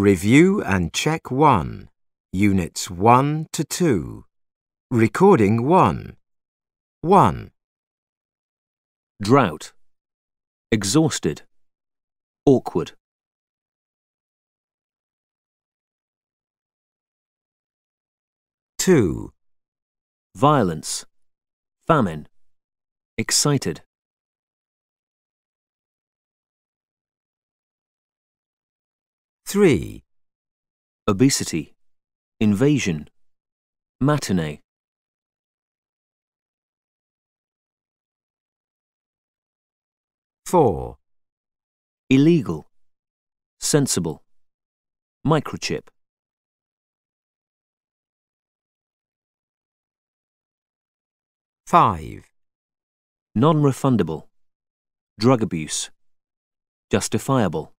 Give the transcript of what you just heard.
Review and check 1. Units 1 to 2. Recording 1. 1, drought, exhausted, awkward, two, violence, famine, excited, three, obesity, invasion, matinee, four, illegal, sensible, microchip, five, non-refundable, drug abuse, justifiable.